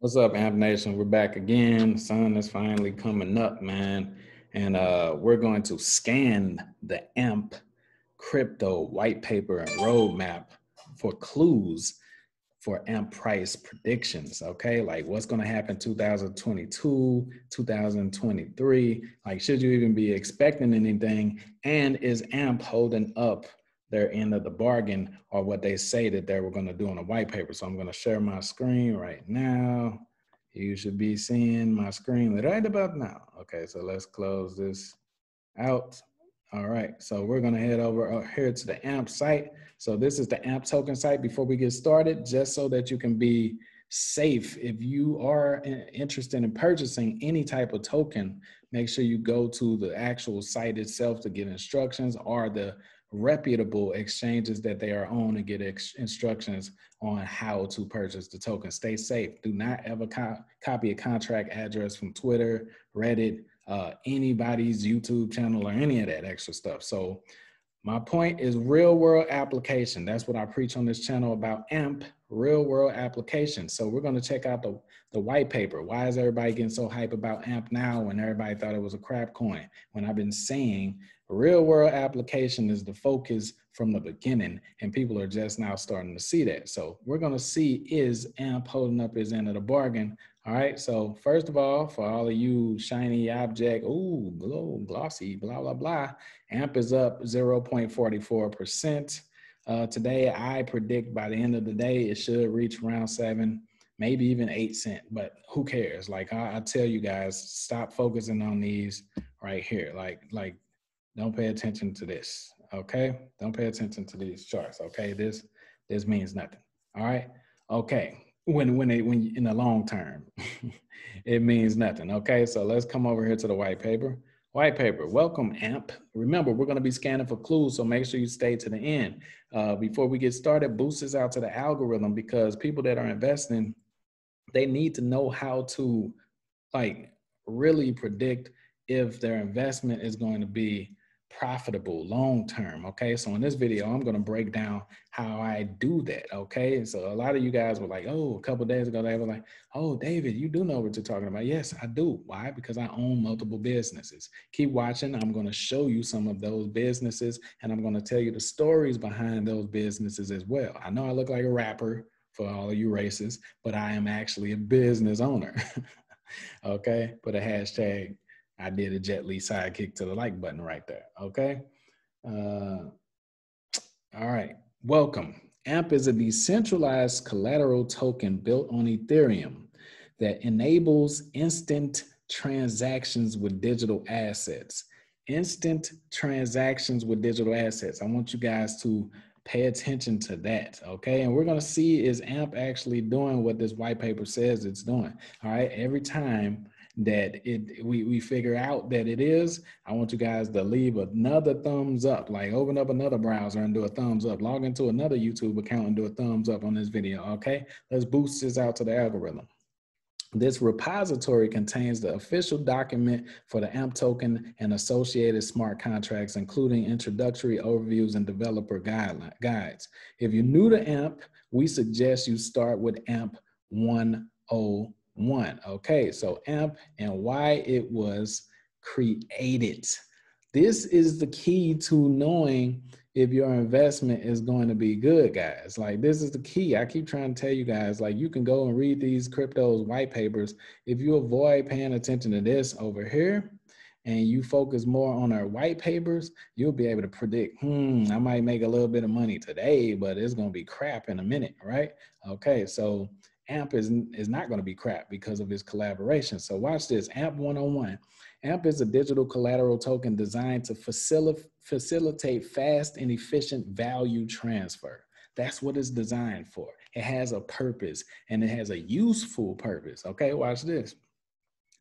What's up, Amp Nation? We're back again. Sun is finally coming up, man. And uh, we're going to scan the AMP crypto white paper and roadmap for clues for AMP price predictions. Okay, like what's going to happen 2022, 2023? Like, should you even be expecting anything? And is AMP holding up their end of the bargain or what they say that they were going to do on a white paper. So I'm going to share my screen right now. You should be seeing my screen right about now. Okay, so let's close this out. All right, so we're gonna head over uh, here to the AMP site. So this is the AMP token site before we get started, just so that you can be safe. If you are uh, interested in purchasing any type of token, make sure you go to the actual site itself to get instructions or the reputable exchanges that they are on and get ex- instructions on how to purchase the token. Stay safe. Do not ever co- copy a contract address from Twitter, Reddit, uh, anybody's YouTube channel, or any of that extra stuff. So, my point is real world application. That's what I preach on this channel about AMP, real world application. So, we're going to check out the, the white paper. Why is everybody getting so hype about AMP now when everybody thought it was a crap coin? When I've been saying real world application is the focus from the beginning and people are just now starting to see that. So we're going to see is amp holding up his end of the bargain. All right so first of all for all of you shiny object ooh glow glossy blah blah blah amp is up 0.44 percent. Uh, today i predict by the end of the day it should reach around seven maybe even eight cent but who cares? Like I, I tell you guys stop focusing on these right here. Like like don't pay attention to this. Okay. Don't pay attention to these charts. Okay. This this means nothing. All right. Okay. When when it when in the long term, it means nothing. Okay. So let's come over here to the white paper. White paper, welcome AMP. Remember, we're going to be scanning for clues, so make sure you stay to the end. Uh, before we get started, boost this out to the algorithm because people that are investing, they need to know how to like really predict if their investment is going to be profitable long term. Okay. So in this video, I'm going to break down how I do that. Okay. So a lot of you guys were like, oh, a couple days ago, they were like, oh, David, you do know what you're talking about. Yes, I do. Why? Because I own multiple businesses. Keep watching. I'm going to show you some of those businesses and I'm going to tell you the stories behind those businesses as well. I know I look like a rapper for all of you races, but I am actually a business owner. okay. Put a hashtag I did a Jet Li sidekick to the like button right there. Okay. Uh, all right. Welcome. AMP is a decentralized collateral token built on Ethereum that enables instant transactions with digital assets. Instant transactions with digital assets. I want you guys to pay attention to that. Okay. And we're going to see is AMP actually doing what this white paper says it's doing. All right. Every time that it we, we figure out that it is, I want you guys to leave another thumbs up, like open up another browser and do a thumbs up, log into another YouTube account and do a thumbs up on this video, okay? Let's boost this out to the algorithm. This repository contains the official document for the AMP token and associated smart contracts, including introductory overviews and developer guideline, guides. If you're new to AMP, we suggest you start with AMP 101 one. Okay, so AMP and why it was created. This is the key to knowing if your investment is going to be good, guys. Like this is the key. I keep trying to tell you guys, like you can go and read these cryptos white papers. If you avoid paying attention to this over here, and you focus more on our white papers, you'll be able to predict, hmm, I might make a little bit of money today, but it's going to be crap in a minute, right? Okay, so AMP is, is not going to be crap because of his collaboration. So watch this, AMP 101. AMP is a digital collateral token designed to facil facilitate fast and efficient value transfer. That's what it's designed for. It has a purpose and it has a useful purpose. Okay, watch this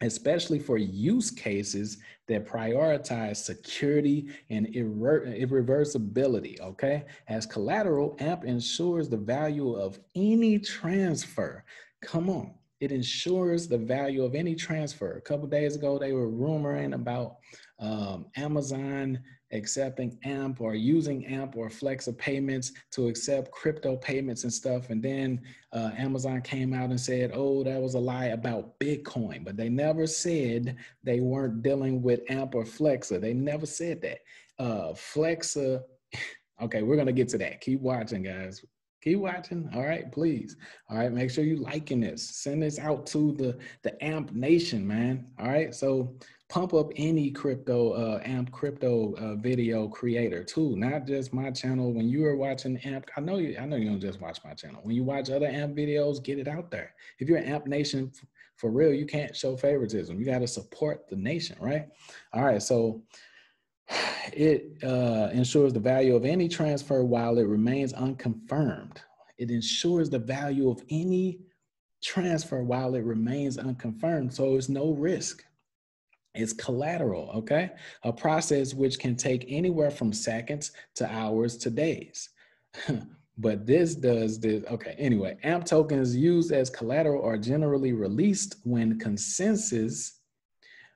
especially for use cases that prioritize security and irreversibility. Okay, as collateral, AMP ensures the value of any transfer. Come on. It ensures the value of any transfer. A couple days ago, they were rumoring about um, Amazon accepting AMP or using AMP or Flexa payments to accept crypto payments and stuff. And then uh, Amazon came out and said, oh, that was a lie about Bitcoin. But they never said they weren't dealing with AMP or Flexa. They never said that. Uh, Flexa, okay, we're going to get to that. Keep watching, guys. Keep watching. All right, please. All right, make sure you liking this. Send this out to the the AMP Nation, man. All right, so pump up any crypto uh, amp crypto uh, video creator too not just my channel. When you are watching amp i know you i know you don't just watch my channel. When you watch other amp videos get it out there. If you're an amp nation for real you can't show favoritism. You got to support the nation right? All right so it uh, ensures the value of any transfer while it remains unconfirmed. It ensures the value of any transfer while it remains unconfirmed so it's no risk is collateral, okay? A process which can take anywhere from seconds to hours to days. but this does this, okay, anyway, AMP tokens used as collateral are generally released when consensus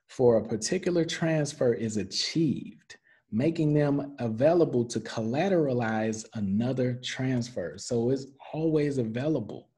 for a particular transfer is achieved, making them available to collateralize another transfer. So it's always available.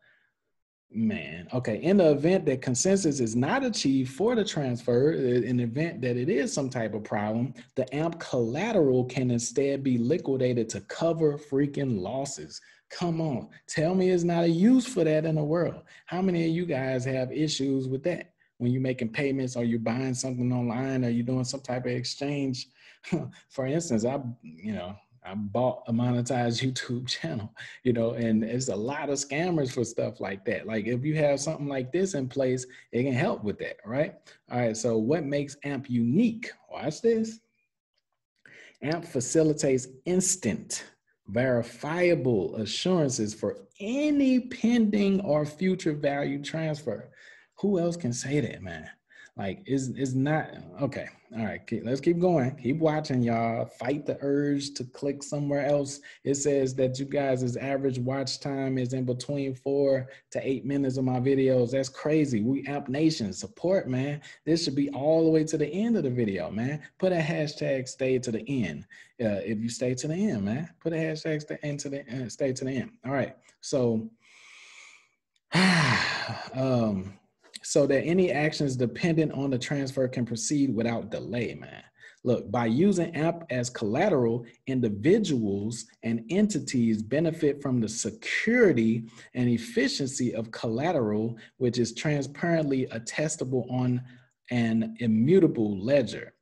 Man, okay. In the event that consensus is not achieved for the transfer, in the event that it is some type of problem, the AMP collateral can instead be liquidated to cover freaking losses. Come on, tell me it's not a use for that in the world. How many of you guys have issues with that? When you're making payments or you're buying something online or you're doing some type of exchange. for instance, I, you know, I bought a monetized YouTube channel, you know, and it's a lot of scammers for stuff like that. Like if you have something like this in place, it can help with that, right? All right, so what makes AMP unique? Watch this. AMP facilitates instant, verifiable assurances for any pending or future value transfer. Who else can say that, man? Like it's it's not okay. All right, let's keep going. Keep watching, y'all. Fight the urge to click somewhere else. It says that you guys' average watch time is in between four to eight minutes of my videos. That's crazy. We Amp Nation support, man. This should be all the way to the end of the video, man. Put a hashtag stay to the end. Uh, if you stay to the end, man. Put a hashtag stay into the uh, stay to the end. All right. So um so that any actions dependent on the transfer can proceed without delay, man. Look, by using AMP as collateral, individuals and entities benefit from the security and efficiency of collateral, which is transparently attestable on an immutable ledger.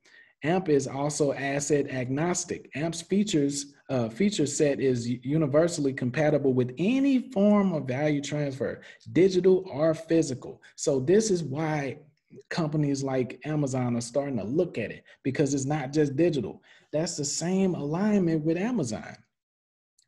AMP is also asset agnostic. AMP's features uh, feature set is universally compatible with any form of value transfer, digital or physical. So this is why companies like Amazon are starting to look at it because it's not just digital. That's the same alignment with Amazon.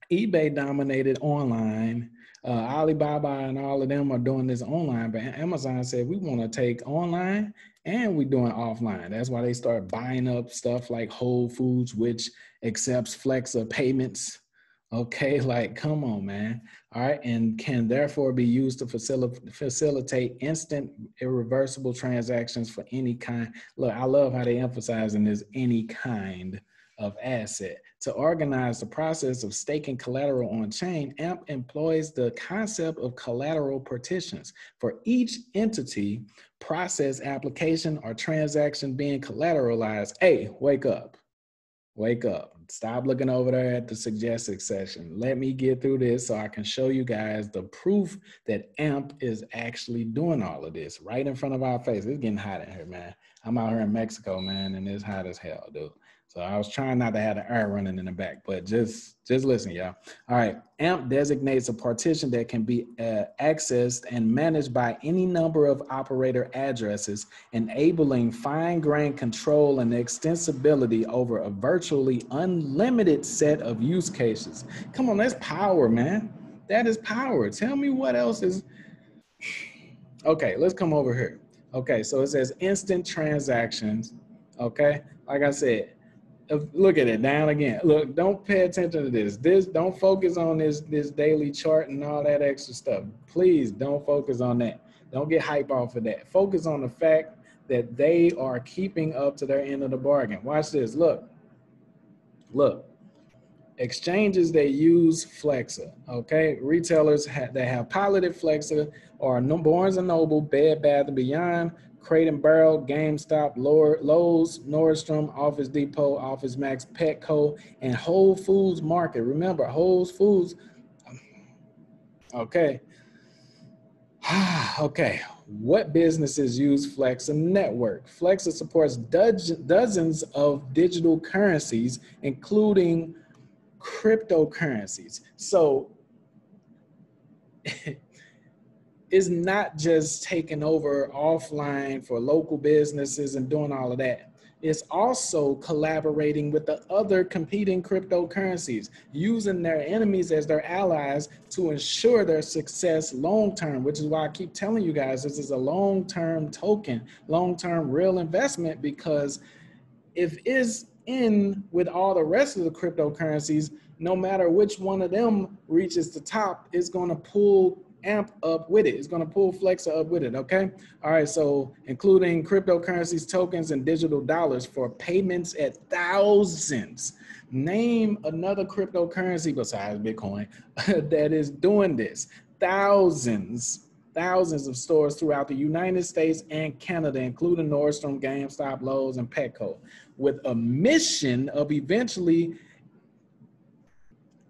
eBay dominated online. Uh, Alibaba and all of them are doing this online, but Amazon said we want to take online and we're doing offline. That's why they start buying up stuff like Whole Foods, which accepts Flexa payments. Okay, like come on, man. All right, and can therefore be used to facil- facilitate instant, irreversible transactions for any kind. Look, I love how they emphasizing this any kind of asset. To organize the process of staking collateral on chain, AMP employs the concept of collateral partitions. For each entity, process, application, or transaction being collateralized, hey, wake up. Wake up. Stop looking over there at the suggested section. Let me get through this so I can show you guys the proof that AMP is actually doing all of this right in front of our face. It's getting hot in here, man. I'm out here in Mexico, man, and it's hot as hell, dude. So I was trying not to have the air running in the back, but just just listen, y'all. All right, AMP designates a partition that can be uh, accessed and managed by any number of operator addresses, enabling fine-grained control and extensibility over a virtually unlimited set of use cases. Come on, that's power, man. That is power. Tell me what else is. Okay, let's come over here. Okay, so it says instant transactions. Okay, like I said, Uh, look at it down again. Look, don't pay attention to this. This don't focus on this this daily chart and all that extra stuff. Please don't focus on that. Don't get hype off of that. Focus on the fact that they are keeping up to their end of the bargain. Watch this. Look. Look. Exchanges that use Flexa, okay? Retailers ha- that have piloted Flexa are no- Barnes & Noble, Bed Bath & Beyond, Crate and Barrel, GameStop, Lowe's, Nordstrom, Office Depot, Office Max, Petco, and Whole Foods Market. Remember, Whole Foods. Okay. okay. What businesses use Flexa Network? Flexa supports dozens of digital currencies, including cryptocurrencies. So is not just taking over offline for local businesses and doing all of that. It's also collaborating with the other competing cryptocurrencies, using their enemies as their allies to ensure their success long term, which is why I keep telling you guys this is a long term token, long term real investment, because if it's in with all the rest of the cryptocurrencies, no matter which one of them reaches the top, it's going to pull amp up with it. It's going to pull Flexa up with it. Okay. All right. So including cryptocurrencies, tokens, and digital dollars for payments at thousands. Name another cryptocurrency besides Bitcoin that is doing this. Thousands, thousands of stores throughout the United States and Canada, including Nordstrom, GameStop, Lowe's, and Petco, with a mission of eventually.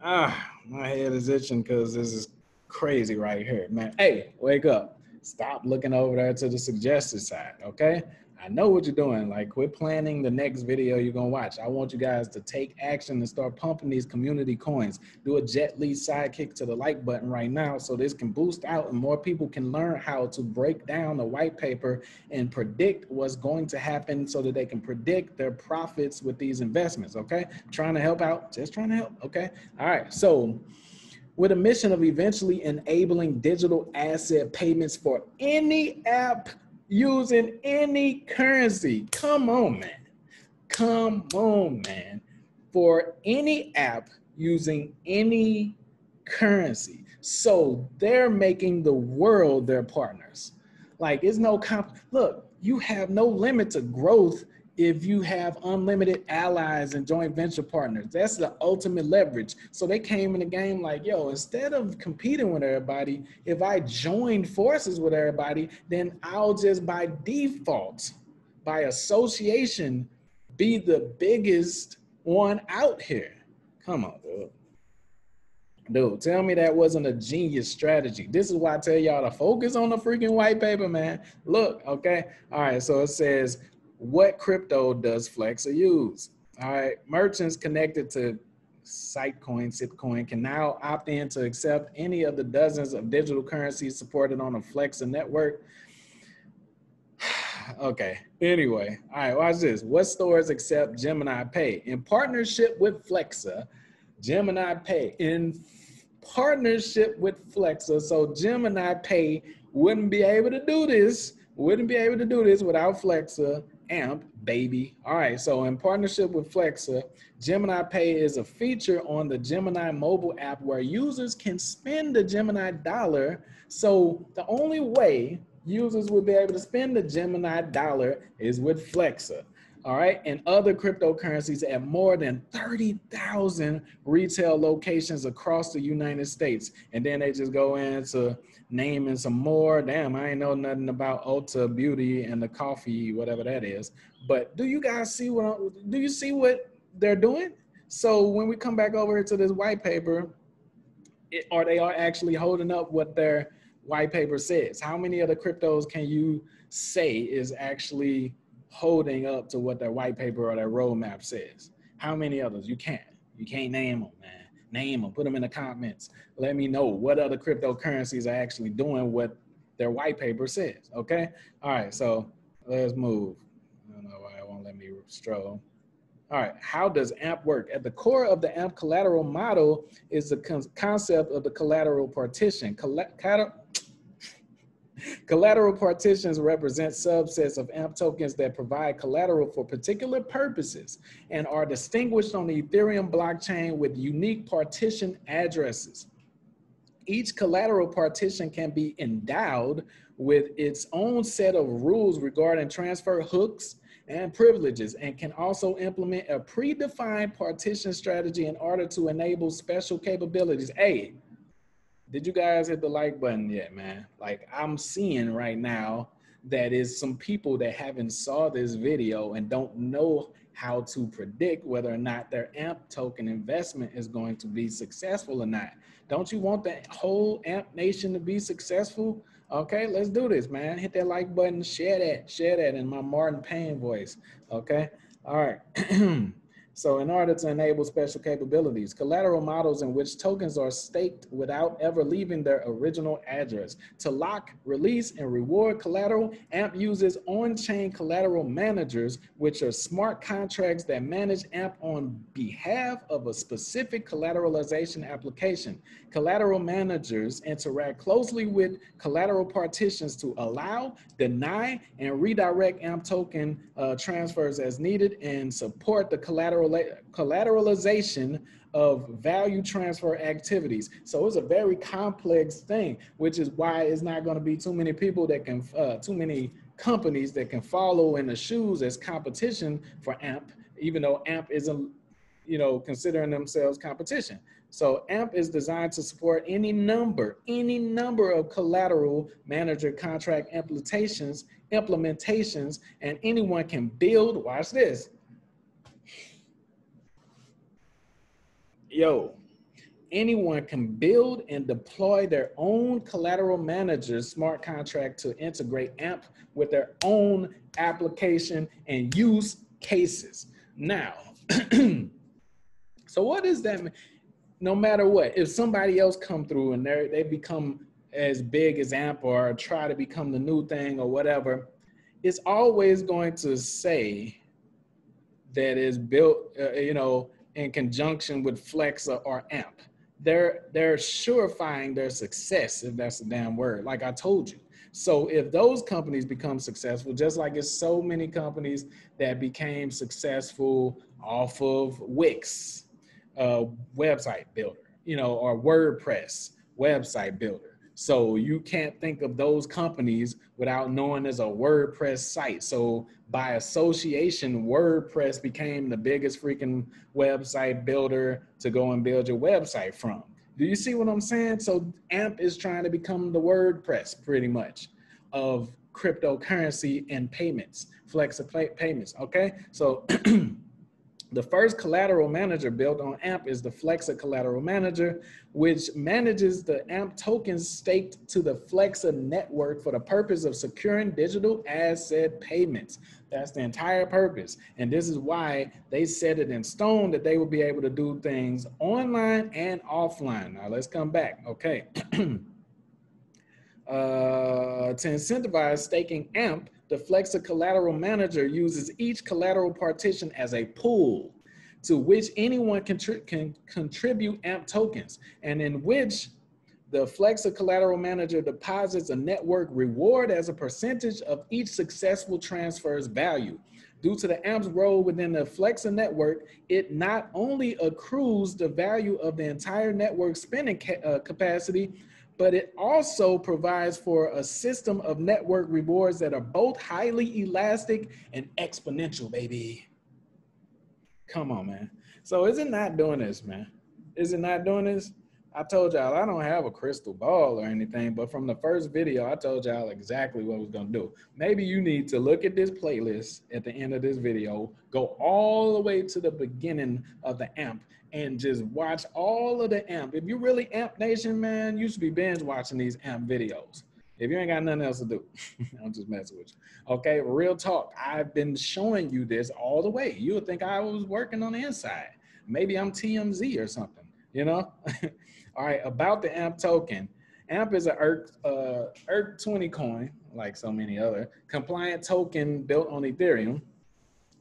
Ah, my head is itching because this is crazy right here, man. Hey, wake up. Stop looking over there to the suggested side, okay? I know what you're doing. Like, quit planning the next video you're gonna watch. I want you guys to take action and start pumping these community coins. Do a Jet Li sidekick to the like button right now so this can boost out and more people can learn how to break down the white paper and predict what's going to happen so that they can predict their profits with these investments. Okay, trying to help out, just trying to help. Okay, all right. So with a mission of eventually enabling digital asset payments for any app using any currency. Come on, man. Come on, man. For any app using any currency. So they're making the world their partners. Like, it's no comp. Look, you have no limit to growth if you have unlimited allies and joint venture partners. That's the ultimate leverage. So they came in the game like, yo, instead of competing with everybody, if I join forces with everybody, then I'll just by default, by association, be the biggest one out here. Come on, dude. Dude, tell me that wasn't a genius strategy. This is why I tell y'all to focus on the freaking white paper, man. Look, okay. All right. So it says what crypto does Flexa use? All right, merchants connected to Sitecoin, Sitcoin can now opt in to accept any of the dozens of digital currencies supported on the Flexa network. okay, anyway, all right, watch this. What stores accept Gemini Pay? In partnership with Flexa, Gemini Pay, in partnership with Flexa, so Gemini Pay wouldn't be able to do this, wouldn't be able to do this without Flexa AMP, baby. All right, so in partnership with Flexa, Gemini Pay is a feature on the Gemini mobile app where users can spend the Gemini dollar. So the only way users will be able to spend the Gemini dollar is with Flexa. All right, and other cryptocurrencies at more than 30,000 retail locations across the United States. And then they just go into naming some more. Damn, I ain't know nothing about Ulta Beauty and the coffee, whatever that is. But do you guys see what? Do you see what they're doing? So when we come back over to this white paper, it, are they are actually holding up what their white paper says? How many of the cryptos can you say is actually holding up to what their white paper or their roadmap says? How many others? You can't. You can't name them, man name them, put them in the comments. Let me know what other cryptocurrencies are actually doing what their white paper says. Okay. All right. So let's move. I don't know why it won't let me stroll. All right. How does AMP work? At the core of the AMP collateral model is the con concept of the collateral partition. Coll Collateral partitions represent subsets of AMP tokens that provide collateral for particular purposes and are distinguished on the Ethereum blockchain with unique partition addresses. Each collateral partition can be endowed with its own set of rules regarding transfer hooks and privileges and can also implement a predefined partition strategy in order to enable special capabilities. Hey, did you guys hit the like button yet, man? Like I'm seeing right now that is some people that haven't saw this video and don't know how to predict whether or not their AMP token investment is going to be successful or not. Don't you want the whole AMP nation to be successful? Okay, let's do this, man. Hit that like button, share that, share that in my Martin Payne voice. Okay, all right. So in order to enable special capabilities, collateral models in which tokens are staked without ever leaving their original address. To lock, release, and reward collateral, AMP uses on-chain collateral managers, which are smart contracts that manage AMP on behalf of a specific collateralization application. Collateral managers interact closely with collateral partitions to allow, deny, and redirect AMP token uh, transfers as needed and support the collateral collateralization of value transfer activities. So it's a very complex thing, which is why it's not going to be too many people that can, uh, too many companies that can follow in the shoes as competition for AMP, even though AMP isn't, you know, considering themselves competition. So AMP is designed to support any number, any number of collateral manager contract implementations, implementations, and anyone can build, watch this. Yo, anyone can build and deploy their own collateral manager smart contract to integrate AMP with their own application and use cases. Now, so what does that mean? no matter what, if somebody else come through and they they become as big as AMP or try to become the new thing or whatever, it's always going to say that is built, uh, you know, in conjunction with Flexa or AMP. They're they're surefying their success, if that's a damn word. Like I told you. So if those companies become successful, just like it's so many companies that became successful off of Wix, uh, website builder, you know, or WordPress website builder. So you can't think of those companies without knowing there's a WordPress site. So by association, WordPress became the biggest freaking website builder to go and build your website from. Do you see what I'm saying? So AMP is trying to become the WordPress pretty much of cryptocurrency and payments, flexible payments. Okay. So The first collateral manager built on AMP is the Flexa Collateral Manager, which manages the AMP tokens staked to the Flexa network for the purpose of securing digital asset payments. That's the entire purpose. And this is why they set it in stone that they will be able to do things online and offline. Now let's come back. Okay. uh, to incentivize staking AMP, the Flexa Collateral Manager uses each collateral partition as a pool to which anyone can, can contribute AMP tokens and in which the Flexa Collateral Manager deposits a network reward as a percentage of each successful transfer's value. Due to the AMP's role within the Flexa network, it not only accrues the value of the entire network spending ca uh, capacity, but it also provides for a system of network rewards that are both highly elastic and exponential, baby. Come on, man. So is it not doing this, man? Is it not doing this? I told y'all I don't have a crystal ball or anything, but from the first video, I told y'all exactly what I was gonna do. Maybe you need to look at this playlist at the end of this video, go all the way to the beginning of the AMP and just watch all of the AMP. If you really AMP Nation, man, you should be binge watching these AMP videos. If you ain't got nothing else to do, I'm just messing with you. Okay, real talk. I've been showing you this all the way. You would think I was working on the inside. Maybe I'm TMZ or something, you know? all right, about the AMP token. AMP is a ERC, uh, ERC20 coin, like so many other, compliant token built on Ethereum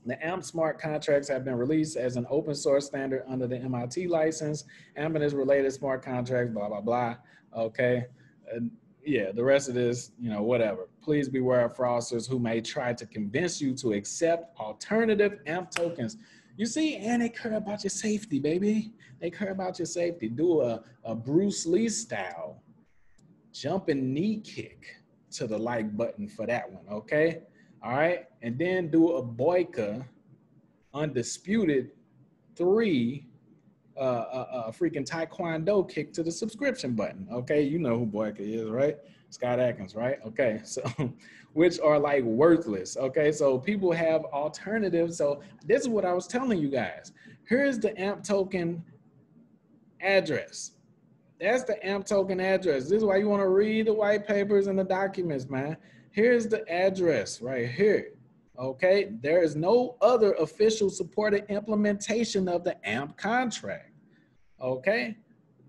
the AMP smart contracts have been released as an open source standard under the MIT license. AMP and its related smart contracts, blah, blah, blah. Okay. And yeah, the rest of this, you know, whatever. Please beware of fraudsters who may try to convince you to accept alternative AMP tokens. You see, and they care about your safety, baby. They care about your safety. Do a, a Bruce Lee style jumping knee kick to the like button for that one, okay? All right. And then do a Boyka undisputed three uh, uh, uh, freaking taekwondo kick to the subscription button. Okay, you know who Boyka is, right? Scott Adkins, right? Okay, so which are like worthless. Okay, so people have alternatives. So this is what I was telling you guys. Here's the AMP token address. That's the AMP token address. This is why you want to read the white papers and the documents, man. Here's the address right here. Okay, there is no other official supported implementation of the AMP contract. Okay,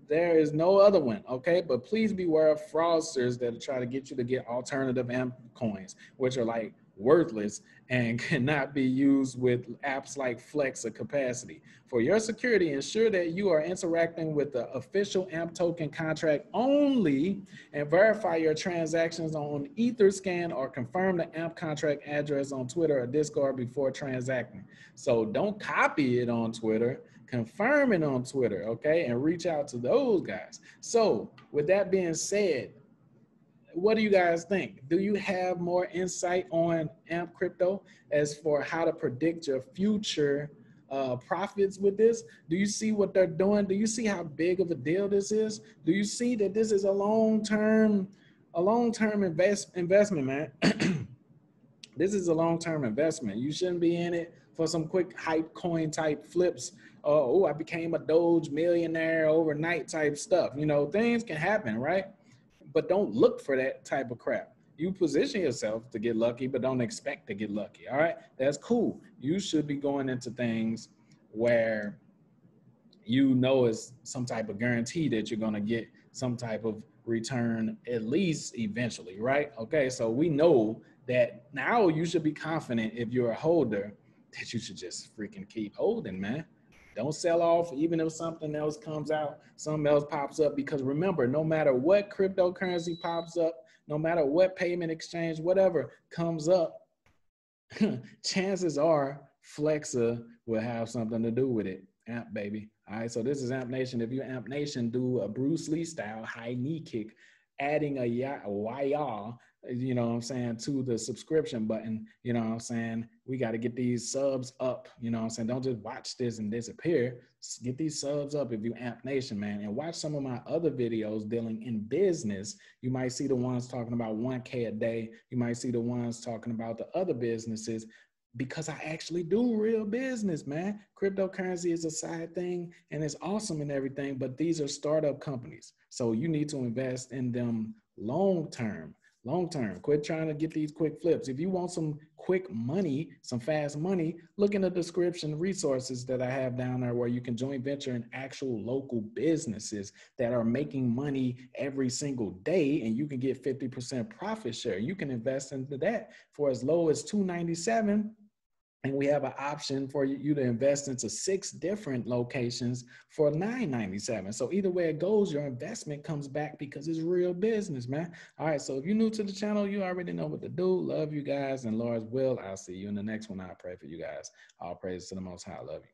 there is no other one. Okay, but please beware of fraudsters that try to get you to get alternative AMP coins, which are like worthless and cannot be used with apps like Flex or Capacity. For your security, ensure that you are interacting with the official AMP token contract only and verify your transactions on Etherscan or confirm the AMP contract address on Twitter or Discord before transacting. So don't copy it on Twitter, confirm it on Twitter, okay? And reach out to those guys. So with that being said, what do you guys think? Do you have more insight on AMP crypto as for how to predict your future uh, profits with this? Do you see what they're doing? Do you see how big of a deal this is? Do you see that this is a long-term, a long-term invest investment, man? this is a long-term investment. You shouldn't be in it for some quick hype coin type flips. oh, I became a Doge millionaire overnight type stuff. You know, things can happen, right? But don't look for that type of crap. You position yourself to get lucky, but don't expect to get lucky. All right, that's cool. You should be going into things where you know is some type of guarantee that you're going to get some type of return at least eventually, right? Okay, so we know that now you should be confident if you're a holder that you should just freaking keep holding, man. Don't sell off even if something else comes out, something else pops up. Because remember, no matter what cryptocurrency pops up, no matter what payment exchange, whatever comes up, chances are Flexa will have something to do with it. Amp baby. All right, so this is Amp Nation. If you Amp Nation, do a Bruce Lee style high knee kick, adding a ya a yah you know what I'm saying, to the subscription button, you know what I'm saying? We got to get these subs up, you know what I'm saying? Don't just watch this and disappear. Get these subs up if you Amp Nation, man. And watch some of my other videos dealing in business. You might see the ones talking about 1K a day. You might see the ones talking about the other businesses because I actually do real business, man. Cryptocurrency is a side thing and it's awesome and everything, but these are startup companies. So you need to invest in them long term long term. Quit trying to get these quick flips. If you want some quick money, some fast money, look in the description resources that I have down there where you can joint venture in actual local businesses that are making money every single day and you can get 50% profit share. You can invest into that for as low as 297 and we have an option for you to invest into six different locations for 997 so either way it goes your investment comes back because it's real business man. All right so if you're new to the channel you already know what to do. Love you guys and lord's will. I'll see you in the next one. I pray for you guys. All praise to the most high. I love you